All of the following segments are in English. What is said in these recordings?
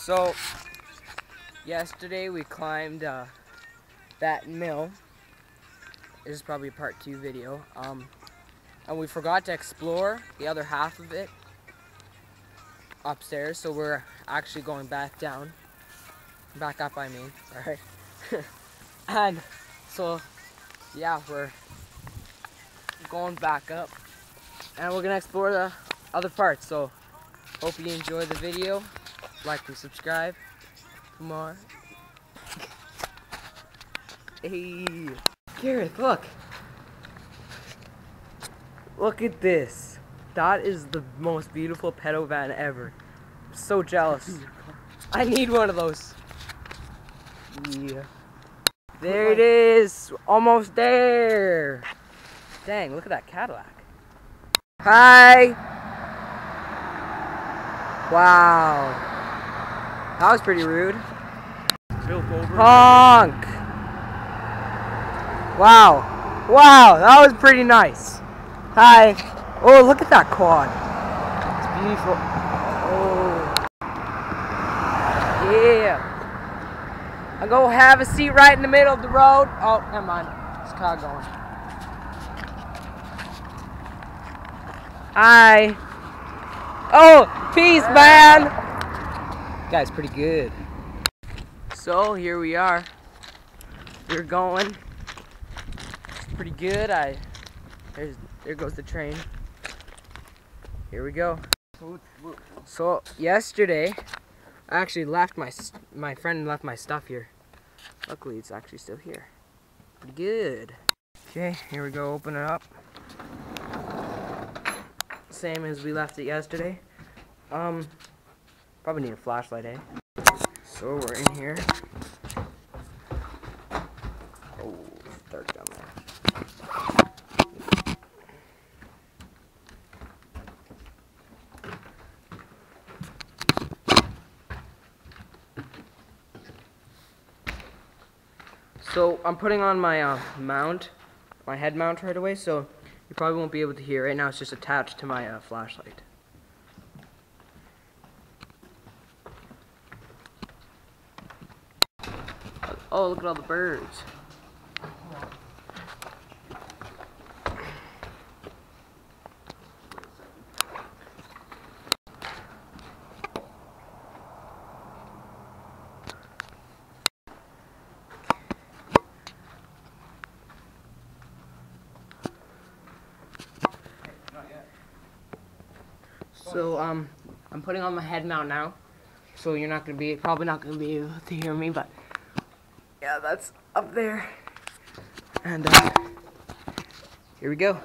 So, yesterday we climbed uh, that mill. This is probably a part two video. Um, and we forgot to explore the other half of it upstairs, so we're actually going back down. Back up, I mean. Alright. and so, yeah, we're going back up. And we're gonna explore the other parts, so hope you enjoy the video. Like and subscribe for more. Hey, Gareth, look. Look at this. That is the most beautiful pedo van ever. I'm so jealous. I need one of those. Yeah. There it is. Almost there. Dang, look at that Cadillac. Hi. Wow. That was pretty rude. Honk. Wow. Wow, that was pretty nice. Hi. Oh, look at that quad. It's beautiful. Oh. Yeah. I go have a seat right in the middle of the road. Oh, never mind. This car going. Hi. Oh, peace, man. Guy's pretty good. So here we are. We're going. It's pretty good. I there's there goes the train. Here we go. So yesterday, I actually left my my friend left my stuff here. Luckily, it's actually still here. Pretty good. Okay, here we go. Open it up same as we left it yesterday. Um, probably need a flashlight, eh? So we're in here. Oh, dark down there. So I'm putting on my uh, mount, my head mount right away, so you probably won't be able to hear. Right now it's just attached to my uh, flashlight. Oh, look at all the birds. So um, I'm putting on my head mount now. So you're not gonna be, probably not gonna be able to hear me, but yeah, that's up there. And uh, here we go.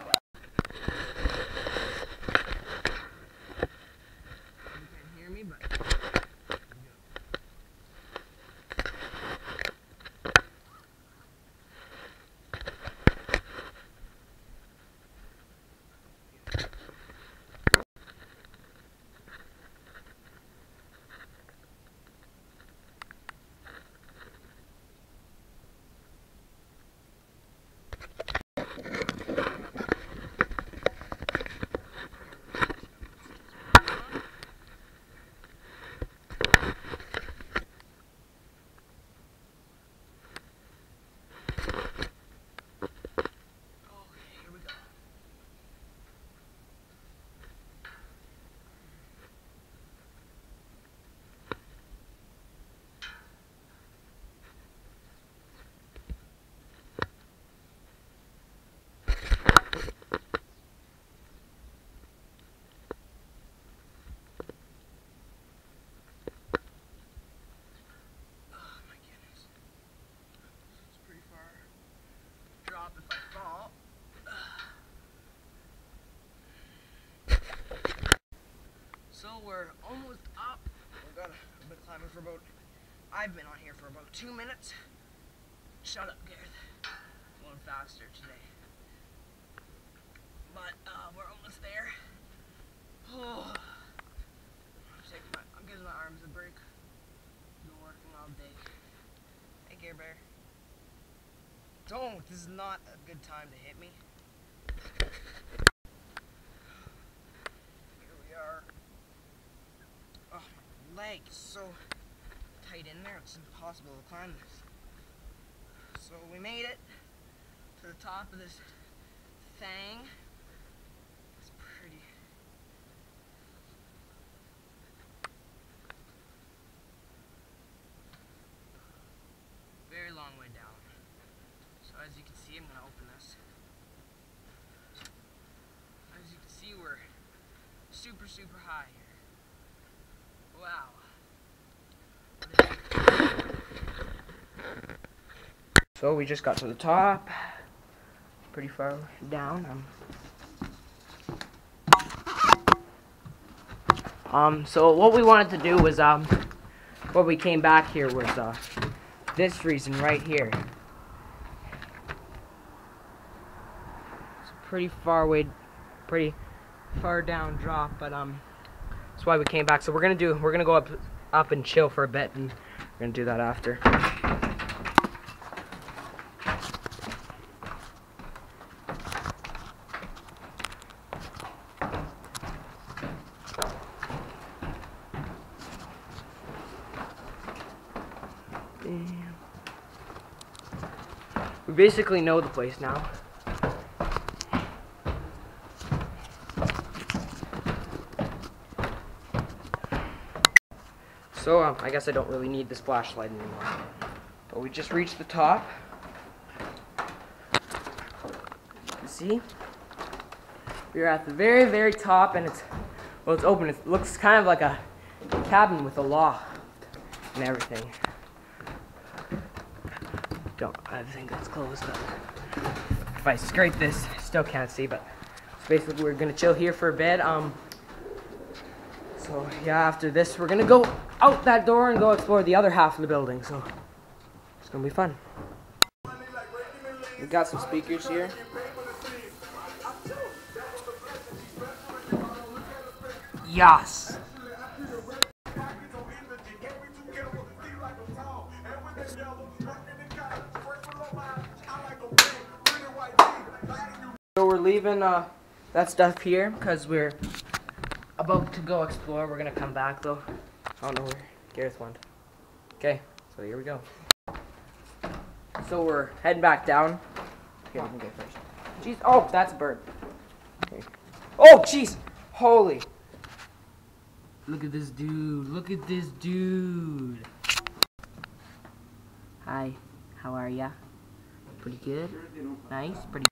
So we're almost up. We've got I've been climbing for about, I've been on here for about two minutes. Shut up, Gareth. Going faster today. But uh, we're almost there. Oh. I'm, my, I'm giving my arms a break. Been working all day. Hey, Care Bear. Don't. This is not a good time to hit me. Here we are Oh, my leg is so in there, it's impossible to climb this. So we made it to the top of this thing. It's pretty. Very long way down. So as you can see, I'm gonna open this. As you can see, we're super, super high here. Wow. So we just got to the top. Pretty far down. Um, um so what we wanted to do was um what we came back here was uh this reason right here. It's a pretty far away pretty far down drop, but um that's why we came back. So we're gonna do we're gonna go up up and chill for a bit and we're gonna do that after. Basically know the place now. So, um, I guess I don't really need this flashlight anymore. But we just reached the top. See? We're at the very, very top, and it's, well, it's open. It looks kind of like a cabin with a loft and everything. Don't, I think it's closed, but if I scrape this, I still can't see, but so basically we're gonna chill here for a bit. Um, so yeah, after this, we're gonna go out that door and go explore the other half of the building, so it's gonna be fun. We got some speakers here. Yes. So we're leaving uh, that stuff here because we're about to go explore. We're gonna come back though. I don't know where Gareth went. Okay, so here we go. So we're heading back down. Here, we can get first. Jeez, oh, that's a bird. Okay. Oh, jeez, holy. Look at this dude. Look at this dude. Hi, how are ya? Pretty good. Nice, pretty.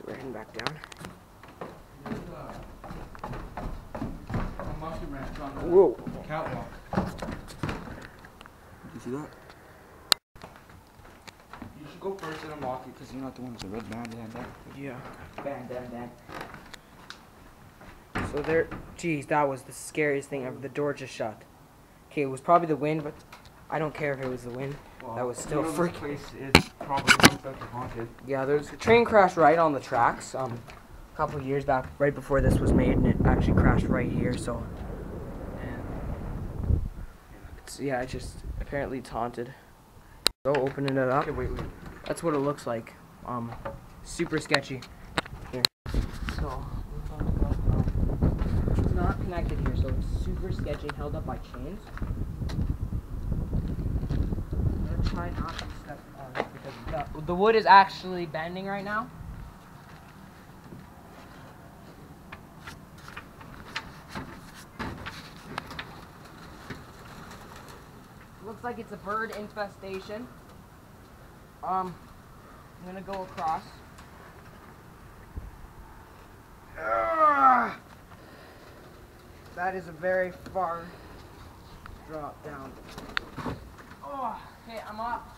So we're heading back down. Whoa. Catwalk. You see that? You should go first and unlock it because you're not the one with the red bandana. Yeah. Bang, bang, bang. So there, geez, that was the scariest thing ever. The door just shut. Okay, it was probably the wind, but I don't care if it was the wind. That was still you know, freaking- This place is probably not that haunted. Yeah, there's a train crash right on the tracks. Um, a couple of years back, right before this was made, and it actually crashed right here. So, it's yeah, it's just apparently it's haunted. So opening it up. Okay, wait, wait. That's what it looks like. Um, super sketchy. Here. So, it's not connected here, so it's super sketchy held up by chains. I'm gonna try not to step on it because the, the wood is actually bending right now. Looks like it's a bird infestation. Um, I'm gonna go across. Ah! That is a very far drop down. Oh, okay, I'm up.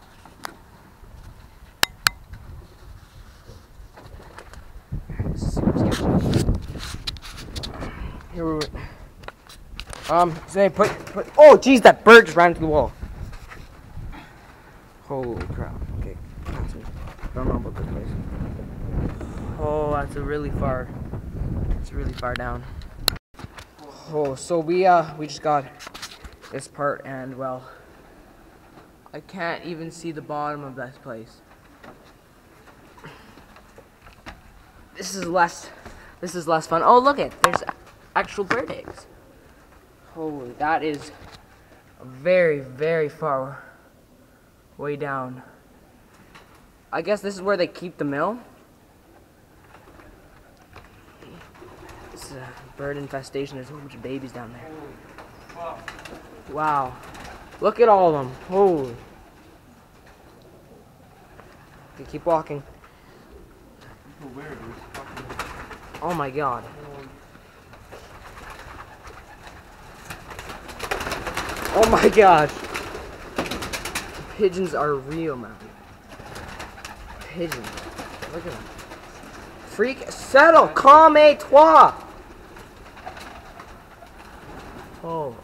This is super sketchy. Here we Um, say put put. Oh, jeez, that bird just ran into the wall. Holy crap. Okay. Don't know about this place. Oh, that's a really far. It's really far down. Oh, so we uh we just got this part and well I can't even see the bottom of this place. This is less this is less fun. Oh look it, there's actual bird eggs. Holy that is very, very far way down. I guess this is where they keep the mill. This is a bird infestation. There's a whole bunch of babies down there. Wow. Look at all of them. Holy. Okay, keep walking. Oh my god. Oh my gosh. Pigeons are real, man. Pigeons. Look at them. Freak. Settle. calm eh, Calme-toi. Oh.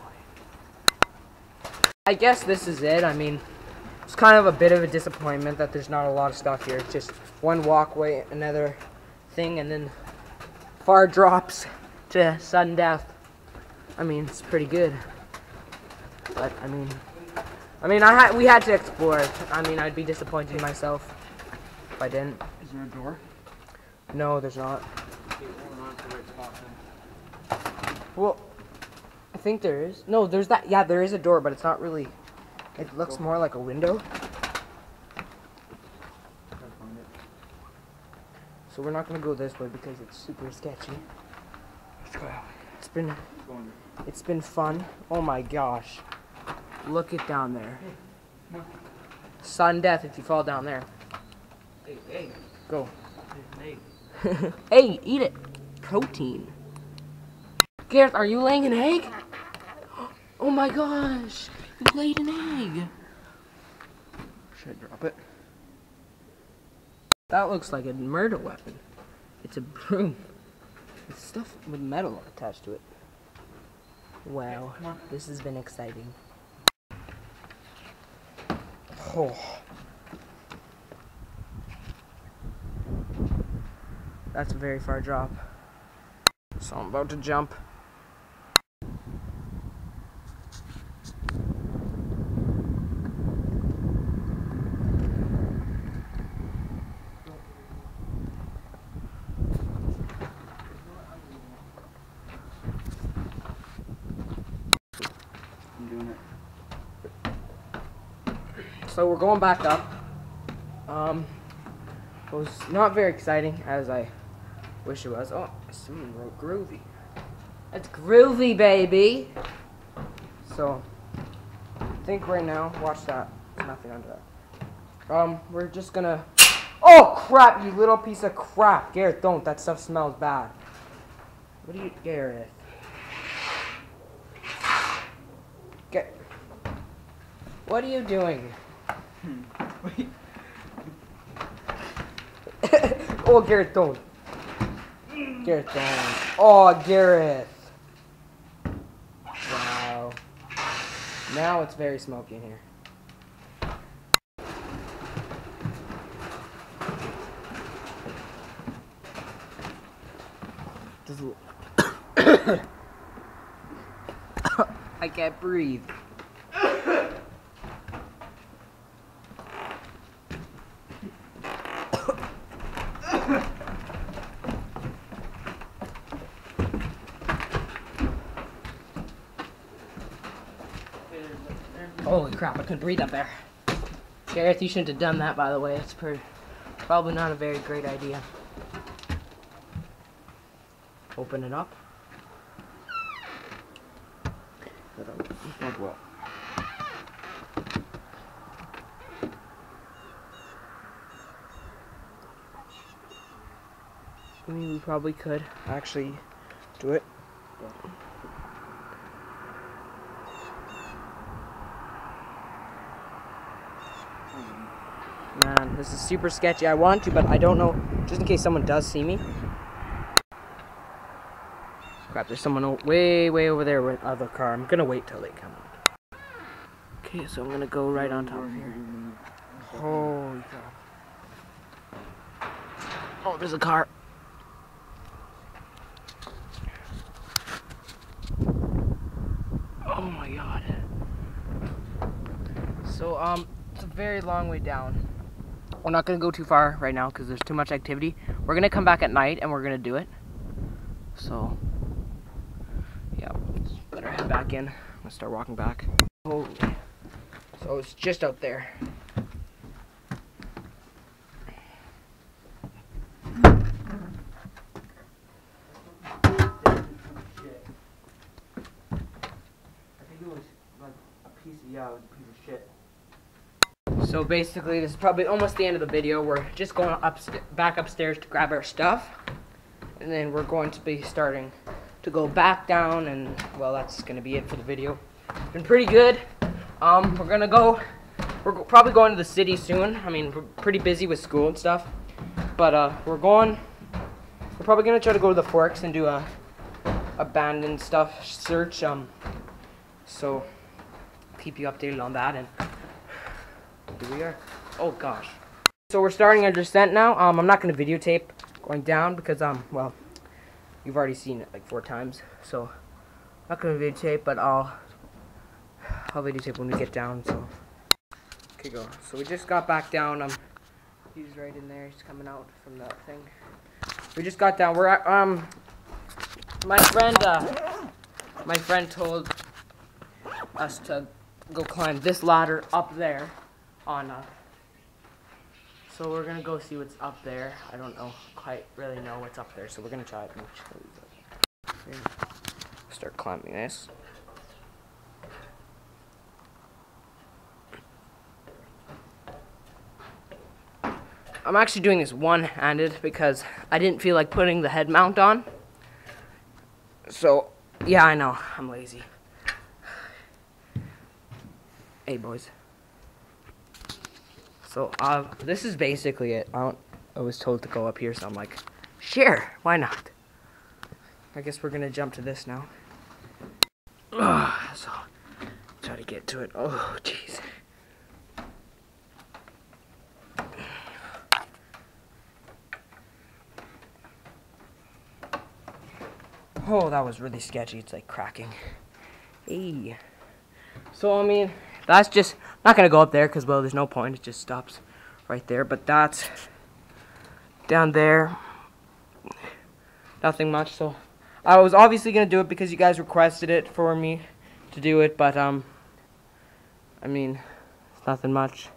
I guess this is it. I mean, it's kind of a bit of a disappointment that there's not a lot of stuff here. It's just one walkway, another thing, and then far drops to sudden death. I mean, it's pretty good. But I mean, I mean, I had we had to explore. I mean, I'd be disappointed in myself if I didn't. Is there a door? No, there's not. Well, I think there is. No, there's that. Yeah, there is a door, but it's not really. It looks more like a window. So we're not gonna go this way because it's super sketchy. Let's go out. It's been Let's go under. it's been fun. Oh my gosh. Look it down there. Sudden death if you fall down there. Hey, hey. Go. Hey. hey, eat it. Protein. Gareth, are you laying an egg? Oh my gosh. You laid an egg. Should I drop it? That looks like a murder weapon. It's a broom. It's stuff with metal attached to it. Wow. This has been exciting. Oh. That's a very far drop. So I'm about to jump. So we're going back up. Um, it was not very exciting as I wish it was. Oh, someone wrote groovy. It's groovy, baby. So, I think right now, watch that. There's nothing under that. Um, we're just gonna. Oh crap! You little piece of crap, Garrett! Don't. That stuff smells bad. What do you, Garrett? Get. What are you doing? Wait. Hmm. oh, Garrett, don't. Garrett, don't. Oh, Garrett. Wow. Now it's very smoky in here. I can't breathe. Crap, breathe up there. Gareth, you shouldn't have done that, by the way. It's per- probably not a very great idea. Open it up. Well. I mean, we probably could actually do it. This is super sketchy. I want to, but I don't know. Just in case someone does see me. Crap, there's someone way, way over there with other car. I'm gonna wait till they come. Okay, so I'm gonna go right on top of here. Holy crap. Oh, there's a car. Oh my god. So, um, it's a very long way down. We're not gonna go too far right now because there's too much activity. We're gonna come back at night and we're gonna do it. So, yeah, better head back in. I'm gonna start walking back. Holy. So it's just out there. So basically, this is probably almost the end of the video. We're just going up, back upstairs to grab our stuff, and then we're going to be starting to go back down, and well, that's gonna be it for the video. Been pretty good. Um, we're gonna go. We're probably going to the city soon. I mean, we're pretty busy with school and stuff, but uh, we're going. We're probably gonna try to go to the Forks and do a abandoned stuff search. Um, so keep you updated on that and here we are. Oh gosh. So we're starting our descent now. Um, I'm not gonna videotape going down because um, well, you've already seen it like four times. So I'm not gonna videotape, but I'll I'll videotape when we get down. So okay, go. So we just got back down. Um, he's right in there. He's coming out from that thing. We just got down. We're at, um, my friend uh, my friend told us to go climb this ladder up there on uh so we're gonna go see what's up there. I don't know quite really know what's up there so we're gonna try it. Start climbing this I'm actually doing this one-handed because I didn't feel like putting the head mount on. So yeah I know I'm lazy. Hey, boys. So, uh, this is basically it. I, I was told to go up here, so I'm like, sure, why not? I guess we're gonna jump to this now. Ugh, so, try to get to it. Oh, jeez. Oh, that was really sketchy. It's like cracking. Hey. So, I mean, that's just not gonna go up there because well there's no point. It just stops right there. But that's down there. Nothing much so I was obviously gonna do it because you guys requested it for me to do it but um I mean it's nothing much.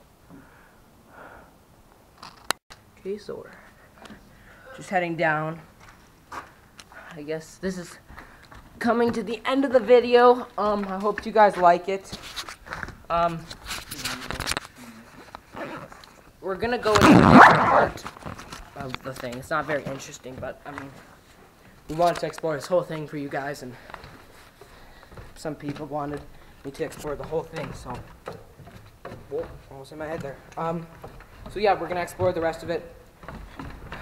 Okay so we're just heading down. I guess this is coming to the end of the video. Um I hope you guys like it um, we're gonna go into the part of the thing. It's not very interesting, but I mean, we wanted to explore this whole thing for you guys, and some people wanted me to explore the whole thing. So, whoa, almost in my head there. Um, so yeah, we're gonna explore the rest of it.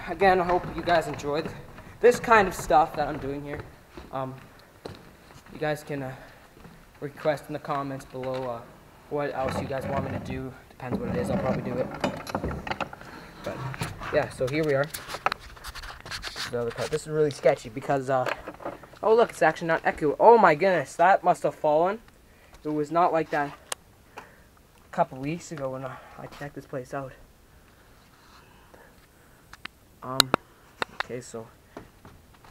Again, I hope you guys enjoyed this kind of stuff that I'm doing here. Um, you guys can uh, request in the comments below. Uh, what else you guys want me to do. Depends what it is, I'll probably do it. But, yeah, so here we are. This is the other part. This is really sketchy because, uh, oh look, it's actually not echo. Oh my goodness, that must have fallen. It was not like that a couple weeks ago when I, I checked this place out. Um, okay, so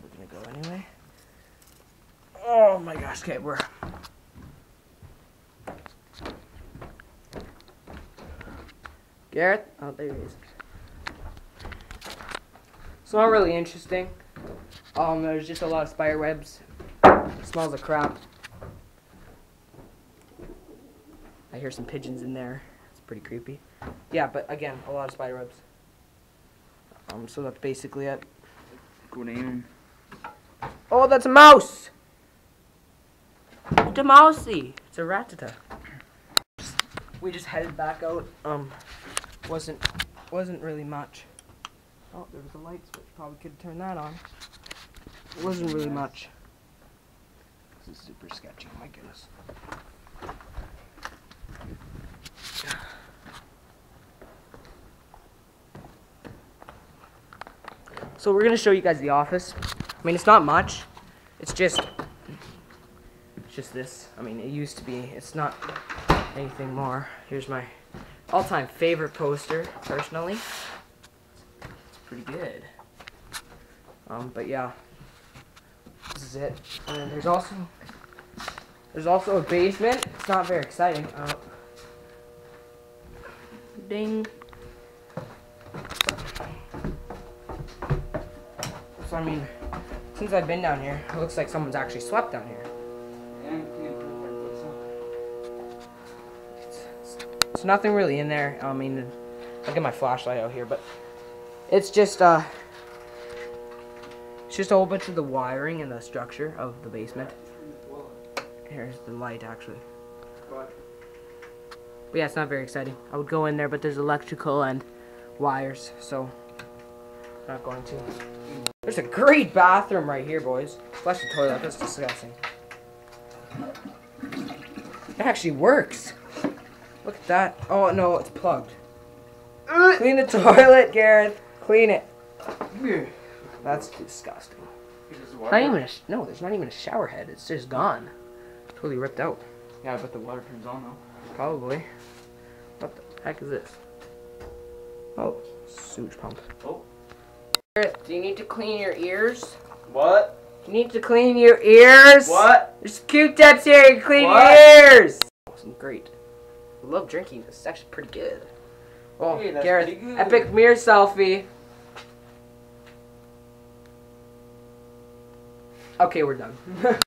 we're gonna go anyway. Oh my gosh, okay, we're Garrett? Oh, there he is. It's not really interesting. Um, there's just a lot of spider webs. It smells of crap. I hear some pigeons in there. It's pretty creepy. Yeah, but again, a lot of spider webs. Um, so that's basically it. Good name. Oh, that's a mouse! It's a mousey. It's a Rattata. We just headed back out. Um, wasn't wasn't really much. Oh, there was a light switch. Probably could turn that on. It wasn't really much. This is super sketchy. My goodness. So we're gonna show you guys the office. I mean, it's not much. It's just, it's just this. I mean, it used to be. It's not anything more. Here's my all-time favorite poster, personally. It's pretty good. Um, but yeah, this is it. And there's also There's also a basement. It's not very exciting. Uh, ding. So I mean, since I've been down here, it looks like someone's actually slept down here. Nothing really in there. I mean, I'll get my flashlight out here, but it's just uh, it's just a whole bunch of the wiring and the structure of the basement. Here's the light, actually. But yeah, it's not very exciting. I would go in there, but there's electrical and wires, so not going to. There's a great bathroom right here, boys. Flush the toilet. That's disgusting. It actually works. Look at that. Oh no, it's plugged. Uh. Clean the toilet, Gareth. Clean it. That's disgusting. because Not even a sh- no. There's not even a shower head. It's just gone. Totally ripped out. Yeah, but the water turns on though. Probably. What the heck is this? Oh, sewage pump. Oh. Gareth, Do you need to clean your ears? What? You need to clean your ears. What? There's Q-tips here. You clean What? your ears. Awesome, great. I love drinking this. It's actually pretty good. Oh, Hey, Gareth, good. epic mirror selfie. Okay, we're done.